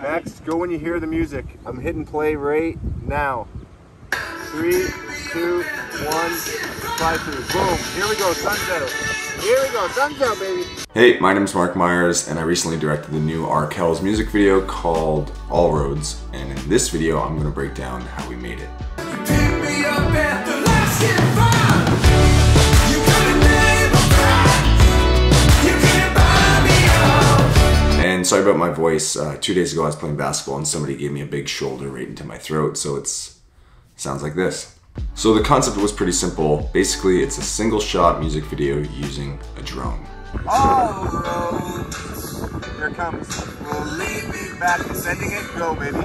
Max, go when you hear the music. I'm hitting play right now. Three, two, one, fly through. Boom. Here we go. Sun's out. Here we go. Sun's out, baby. Hey, my name is Mark Myers, and I recently directed the new Arkells music video called All Roads. And in this video, I'm going to break down how we made it. And sorry about my voice. Uh, two days ago, I was playing basketball, and somebody gave me a big shoulder right into my throat, so it's sounds like this. So the concept was pretty simple. Basically, it's a single shot music video using a drone. All roads. Here it comes. Me back. Sending it. Go, baby.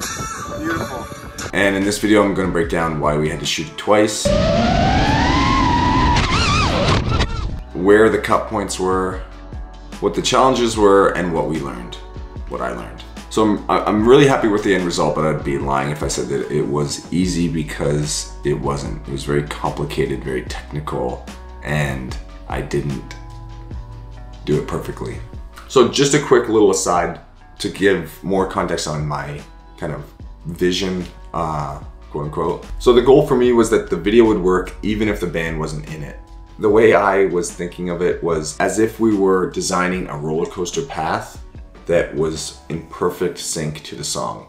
Beautiful. And in this video, I'm gonna break down why we had to shoot it twice, where the cut points were, what the challenges were, and what we learned, what I learned. So I'm, I'm really happy with the end result, but I'd be lying if I said that it was easy because it wasn't. It was very complicated, very technical, and I didn't do it perfectly. So just a quick little aside to give more context on my kind of vision, uh, quote unquote. So the goal for me was that the video would work even if the band wasn't in it. The way I was thinking of it was as if we were designing a roller coaster path that was in perfect sync to the song.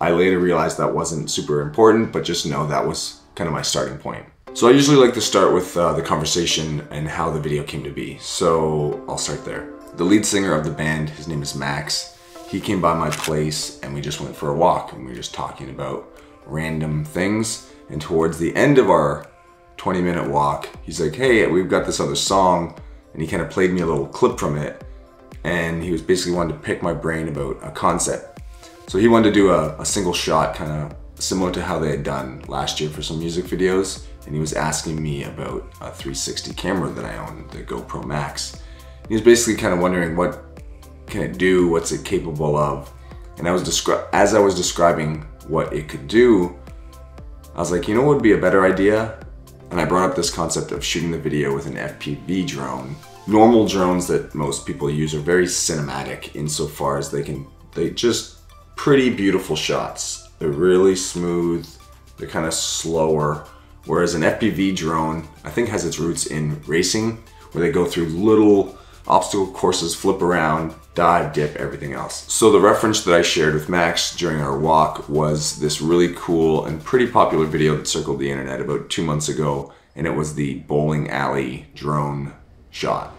I later realized that wasn't super important, but just know that was kind of my starting point. So I usually like to start with uh, the conversation and how the video came to be. So I'll start there. The lead singer of the band, his name is Max. He came by my place and we just went for a walk and we were just talking about random things. And towards the end of our 20 minute walk, he's like, hey, we've got this other song. And he kind of played me a little clip from it. And he was basically wanting to pick my brain about a concept. So he wanted to do a, a single shot, kind of similar to how they had done last year for some music videos. And he was asking me about a 360 camera that I own, the GoPro Max. He was basically kind of wondering what can it do, what's it capable of. And I was descri- as I was describing what it could do, I was like, you know what would be a better idea? And I brought up this concept of shooting the video with an FPV drone. Normal drones that most people use are very cinematic insofar as they can, they just pretty beautiful shots. They're really smooth, they're kind of slower. Whereas an FPV drone, I think has its roots in racing, where they go through little obstacle courses, flip around, dive, dip, everything else. So the reference that I shared with Max during our walk was this really cool and pretty popular video that circled the internet about two months ago, and it was the bowling alley drone shot.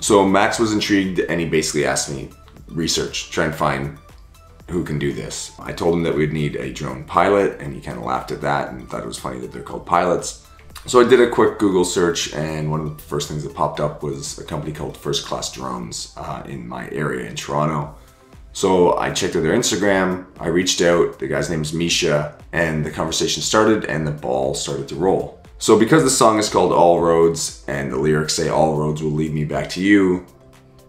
So Max was intrigued and he basically asked me research, try and find who can do this. I told him that we'd need a drone pilot and he kind of laughed at that and thought it was funny that they're called pilots. So I did a quick Google search and one of the first things that popped up was a company called First Class Drones uh, in my area in Toronto. So I checked out their Instagram, I reached out, the guy's name is Misha, and the conversation started and the ball started to roll. So because the song is called All Roads and the lyrics say all roads will lead me back to you,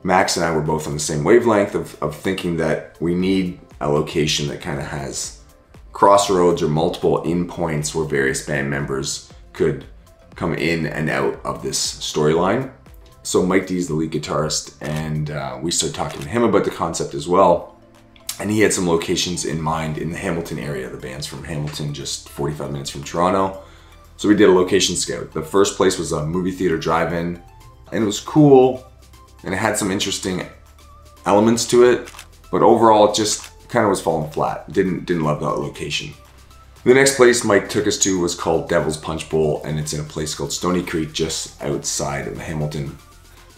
Max and I were both on the same wavelength of, of thinking that we need a location that kind of has crossroads or multiple in points where various band members could come in and out of this storyline. So Mike D is the lead guitarist and uh, we started talking to him about the concept as well. And he had some locations in mind in the Hamilton area. The band's from Hamilton, just 45 minutes from Toronto. So we did a location scout. The first place was a movie theater drive-in and it was cool and it had some interesting elements to it, but overall it just kind of was falling flat. Didn't, didn't love that location. The next place Mike took us to was called Devil's Punch Bowl and it's in a place called Stoney Creek just outside of Hamilton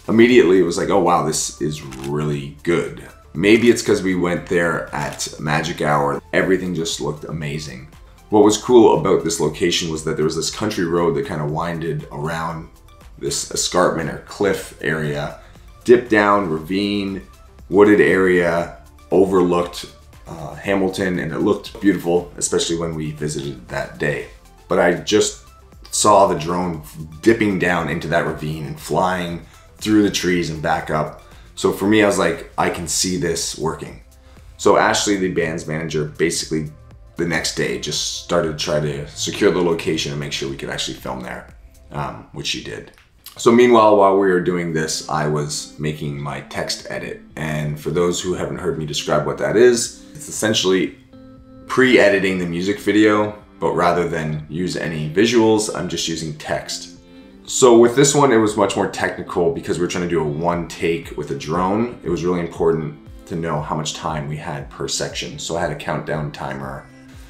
immediately it was like, oh wow, this is really good. Maybe it's because we went there at magic hour. Everything just looked amazing. What was cool about this location was that there was this country road that kind of winded around this escarpment or cliff area, dipped down, ravine, wooded area, overlooked uh, Hamilton, and it looked beautiful, especially when we visited that day. But I just saw the drone dipping down into that ravine and flying through the trees and back up. So for me, I was like, I can see this working. So Ashley, the band's manager, basically the next day just started to try to secure the location and make sure we could actually film there, um, which she did. So meanwhile, while we were doing this, I was making my text edit. And for those who haven't heard me describe what that is, it's essentially pre-editing the music video, but rather than use any visuals, I'm just using text. So with this one, it was much more technical because we are trying to do a one take with a drone. It was really important to know how much time we had per section. So I had a countdown timer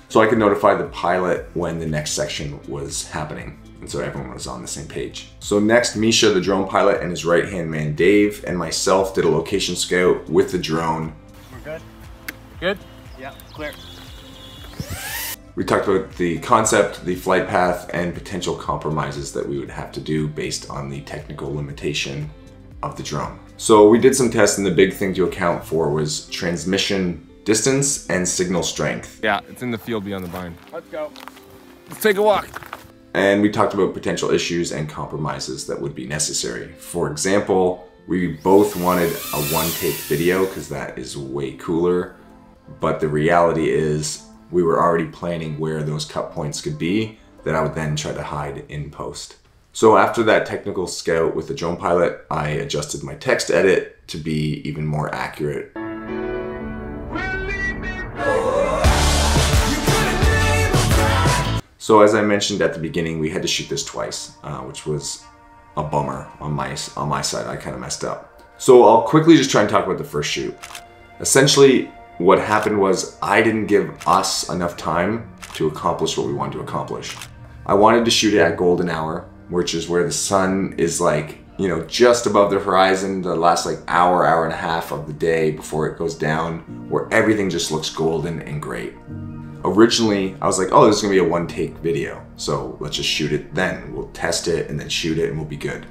so I could notify the pilot when the next section was happening. And so everyone was on the same page. So next, Misha, the drone pilot, and his right-hand man, Dave, and myself did a location scout with the drone. We're good? Good? Yeah, clear. We talked about the concept, the flight path, and potential compromises that we would have to do based on the technical limitation of the drone. So we did some tests and the big thing to account for was transmission distance and signal strength. Yeah, it's in the field beyond the vine. Let's go. Let's take a walk. And we talked about potential issues and compromises that would be necessary. For example, we both wanted a one take video because that is way cooler. But the reality is we were already planning where those cut points could be that I would then try to hide in post. So after that technical scout with the drone pilot, I adjusted my text edit to be even more accurate. So as I mentioned at the beginning, we had to shoot this twice, uh, which was a bummer on my, on my side. I kind of messed up. So I'll quickly just try and talk about the first shoot. Essentially, what happened was I didn't give us enough time to accomplish what we wanted to accomplish. I wanted to shoot it at golden hour, which is where the sun is like, you know, just above the horizon, the last like hour, hour and a half of the day before it goes down, where everything just looks golden and great. Originally, I was like, oh, this is gonna be a one take video. So let's just shoot it then. We'll test it and then shoot it and we'll be good.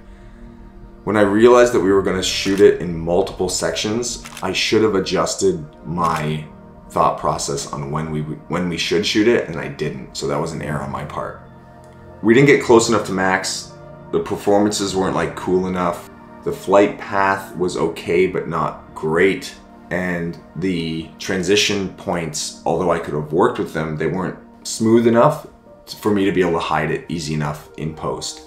When I realized that we were gonna shoot it in multiple sections, I should have adjusted my thought process on when we when we should shoot it and I didn't. So that was an error on my part. We didn't get close enough to max. The performances weren't like cool enough. The flight path was okay, but not great. And the transition points, although I could have worked with them, they weren't smooth enough for me to be able to hide it easy enough in post.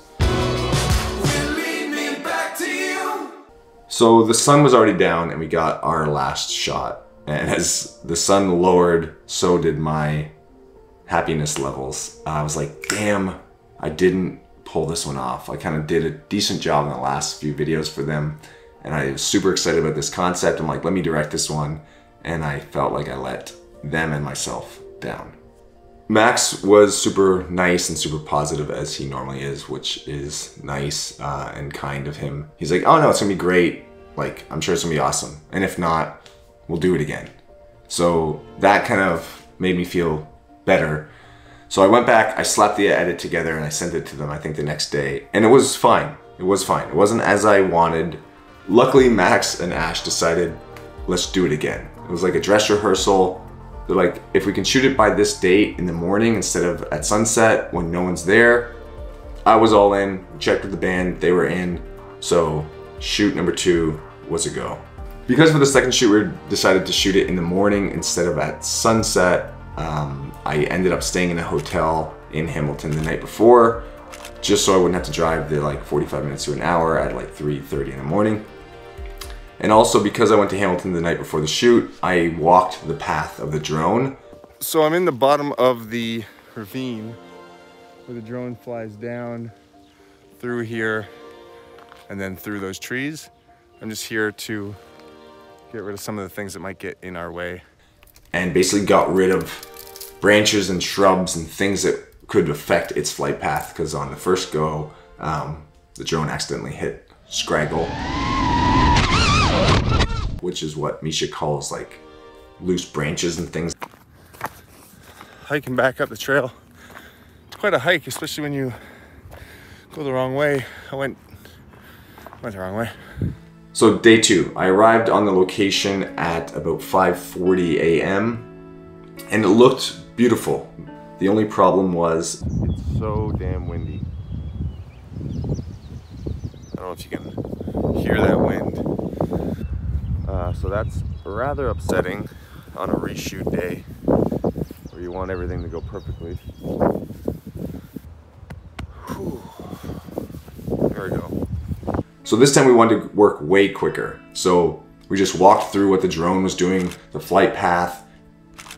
So the sun was already down and we got our last shot. And as the sun lowered, so did my happiness levels. I was like, damn, I didn't pull this one off. I kind of did a decent job in the last few videos for them. And I was super excited about this concept. I'm like, let me direct this one. And I felt like I let them and myself down. Max was super nice and super positive as he normally is, which is nice uh, and kind of him. He's like, oh no, it's gonna be great. Like, I'm sure it's gonna be awesome. And if not, we'll do it again. So that kind of made me feel better so I went back, I slapped the edit together and I sent it to them, I think the next day. And it was fine. It was fine. It wasn't as I wanted. Luckily, Max and Ash decided, let's do it again. It was like a dress rehearsal. They're like, if we can shoot it by this date in the morning instead of at sunset when no one's there, I was all in, checked with the band, they were in. So shoot number two was a go. Because for the second shoot, we decided to shoot it in the morning instead of at sunset. Um, I ended up staying in a hotel in Hamilton the night before, just so I wouldn't have to drive the like 45 minutes to an hour at like 3.30 in the morning. And also because I went to Hamilton the night before the shoot, I walked the path of the drone. So I'm in the bottom of the ravine where the drone flies down through here and then through those trees. I'm just here to get rid of some of the things that might get in our way. And basically got rid of branches and shrubs and things that could affect its flight path because on the first go, um, the drone accidentally hit scraggle, which is what Misha calls like loose branches and things. Hiking back up the trail. It's quite a hike, especially when you go the wrong way. I went, went the wrong way. So day two, I arrived on the location at about 5.40 a.m. and it looked beautiful. The only problem was it's so damn windy. I don't know if you can hear that wind. Uh, so that's rather upsetting on a reshoot day where you want everything to go perfectly. Whew. There we go. So this time we wanted to work way quicker. So we just walked through what the drone was doing, the flight path,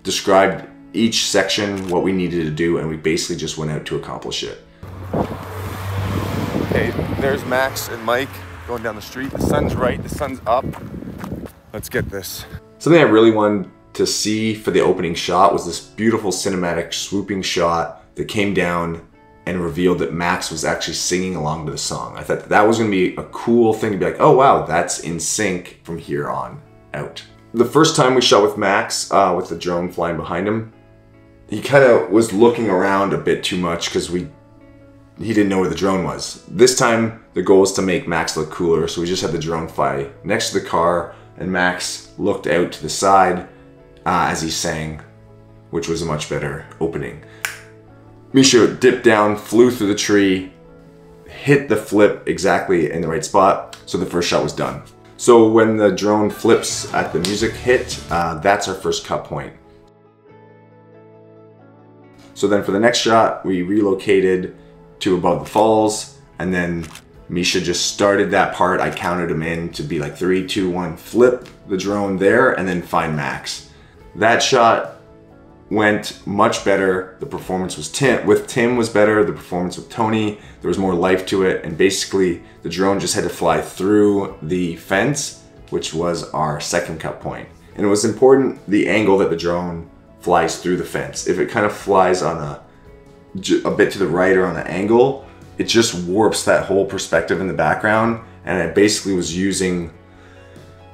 described each section, what we needed to do, and we basically just went out to accomplish it. Okay, there's Max and Mike going down the street. The sun's right, the sun's up. Let's get this. Something I really wanted to see for the opening shot was this beautiful cinematic swooping shot that came down and revealed that Max was actually singing along to the song. I thought that was gonna be a cool thing to be like, oh wow, that's in sync from here on out. The first time we shot with Max, uh, with the drone flying behind him, he kind of was looking around a bit too much because we he didn't know where the drone was. This time, the goal was to make Max look cooler, so we just had the drone fly next to the car, and Max looked out to the side uh, as he sang, which was a much better opening. Misha dipped down, flew through the tree, hit the flip exactly in the right spot, so the first shot was done. So when the drone flips at the music hit, uh, that's our first cut point. So then for the next shot, we relocated to above the falls, and then Misha just started that part. I counted him in to be like three, two, one, flip the drone there, and then find Max. That shot went much better. The performance was Tim with Tim was better. The performance with Tony, there was more life to it, and basically the drone just had to fly through the fence, which was our second cut point. And it was important the angle that the drone flies through the fence. If it kind of flies on a a bit to the right or on an angle, it just warps that whole perspective in the background. And I basically was using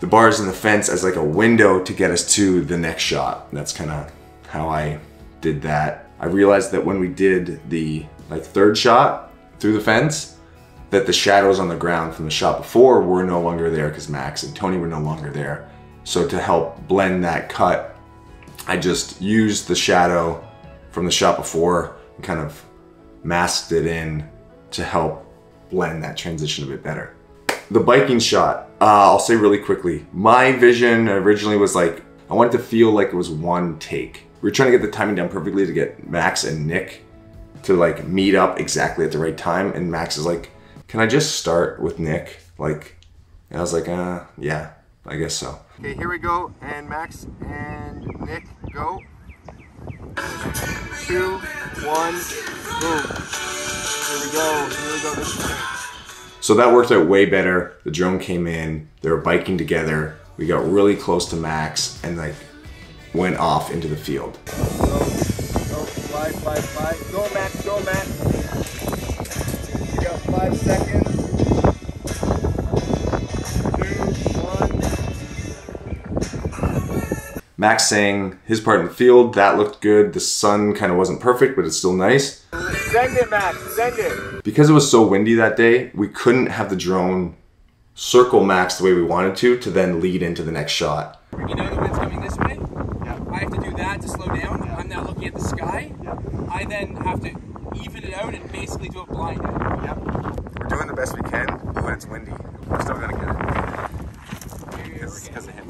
the bars in the fence as like a window to get us to the next shot. That's kind of how I did that. I realized that when we did the like third shot through the fence, that the shadows on the ground from the shot before were no longer there because Max and Tony were no longer there. So to help blend that cut, I just used the shadow from the shot before and kind of masked it in to help blend that transition a bit better. The biking shot, uh, I'll say really quickly, my vision originally was like, I wanted to feel like it was one take we were trying to get the timing down perfectly to get Max and Nick to like meet up exactly at the right time. And Max is like, can I just start with Nick? Like, I was like, uh, yeah, I guess so. Okay, here we go. And Max and Nick, go. Two, one, boom. Here we go, here we go. So that worked out way better. The drone came in, they were biking together. We got really close to Max and like went off into the field. Go, go, fly, fly, fly. Go, Matt, go, Matt. You got five seconds. Two, one. Max sang his part in the field. That looked good. The sun kind of wasn't perfect, but it's still nice. Send it, Max. Send it. Because it was so windy that day, we couldn't have the drone circle Max the way we wanted to to then lead into the next shot. You know the wind's coming this way? I have to do that to slow down. Yeah. I'm now looking at the sky. Yeah. I then have to even it out and basically do it blind. Yeah. We're doing the best we can, but it's windy. We're still gonna get it. because of him.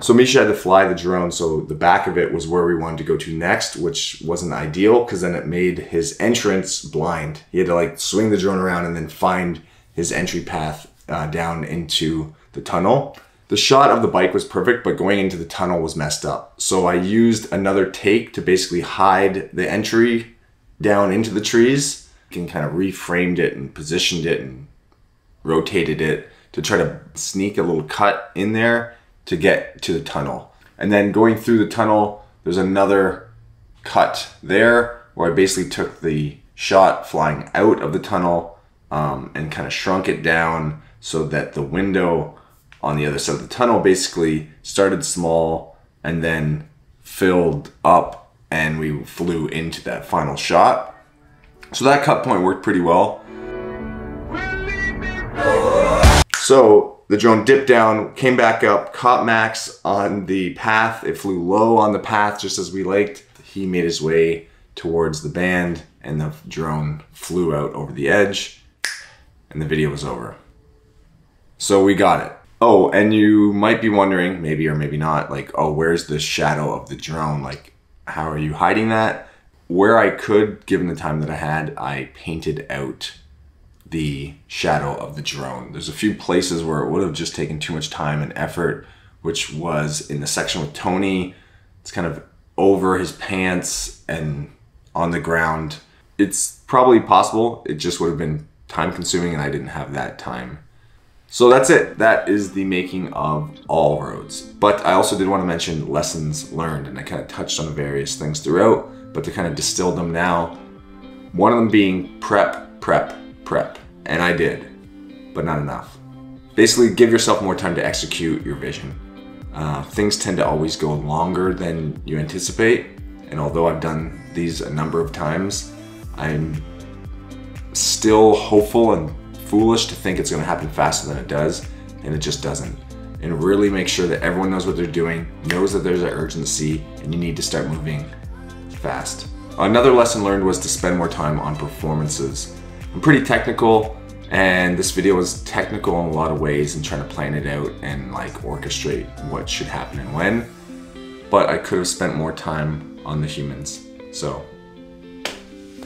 So Misha had to fly the drone, so the back of it was where we wanted to go to next, which wasn't ideal because then it made his entrance blind. He had to like swing the drone around and then find his entry path uh, down into the tunnel. The shot of the bike was perfect, but going into the tunnel was messed up. So I used another take to basically hide the entry down into the trees and kind of reframed it and positioned it and rotated it to try to sneak a little cut in there to get to the tunnel. And then going through the tunnel, there's another cut there where I basically took the shot flying out of the tunnel um, and kind of shrunk it down so that the window on the other side of the tunnel basically started small and then filled up and we flew into that final shot. So that cut point worked pretty well. So the drone dipped down, came back up, caught Max on the path. It flew low on the path just as we liked. He made his way towards the band and the drone flew out over the edge and the video was over. So we got it. Oh, and you might be wondering, maybe or maybe not, like, oh, where's the shadow of the drone? Like, how are you hiding that? Where I could, given the time that I had, I painted out the shadow of the drone. There's a few places where it would have just taken too much time and effort, which was in the section with Tony. It's kind of over his pants and on the ground. It's probably possible. It just would have been time consuming and I didn't have that time. So that's it. That is the making of all roads. But I also did want to mention lessons learned and I kind of touched on various things throughout, but to kind of distill them now, one of them being prep, prep, prep. And I did, but not enough. Basically, give yourself more time to execute your vision. Uh, things tend to always go longer than you anticipate. And although I've done these a number of times, I'm still hopeful and foolish to think it's going to happen faster than it does, and it just doesn't. And really make sure that everyone knows what they're doing, knows that there's an urgency, and you need to start moving fast. Another lesson learned was to spend more time on performances. I'm pretty technical, and this video was technical in a lot of ways and trying to plan it out and like orchestrate what should happen and when. But I could have spent more time on the humans. So,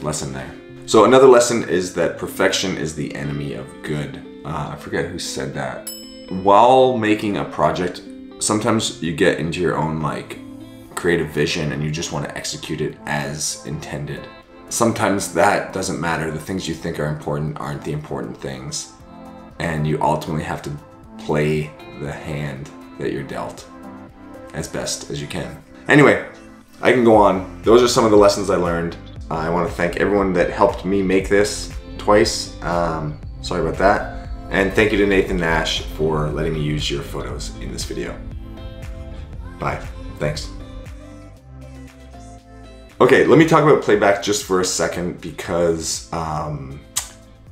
lesson there. So another lesson is that perfection is the enemy of good. Uh, I forget who said that. While making a project, sometimes you get into your own like creative vision and you just want to execute it as intended. Sometimes that doesn't matter. The things you think are important aren't the important things. And you ultimately have to play the hand that you're dealt as best as you can. Anyway, I can go on. Those are some of the lessons I learned. I want to thank everyone that helped me make this twice. Um, sorry about that. And thank you to Nathan Nash for letting me use your photos in this video. Bye. Thanks. Okay, let me talk about playback just for a second because um,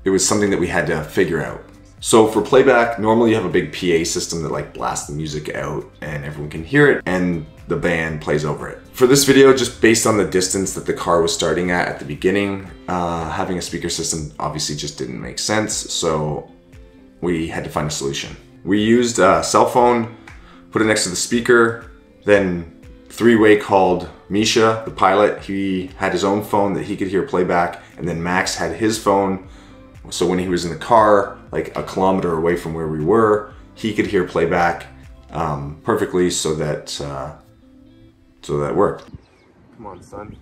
it was something that we had to figure out. So for playback, normally you have a big PA system that like blasts the music out and everyone can hear it and the band plays over it. For this video, just based on the distance that the car was starting at at the beginning, uh, having a speaker system obviously just didn't make sense, so we had to find a solution. We used a cell phone, put it next to the speaker, then three-way called Misha, the pilot. He had his own phone that he could hear playback, and then Max had his phone so when he was in the car, like a kilometer away from where we were, he could hear playback um, perfectly so that uh, so that worked. Come on, son.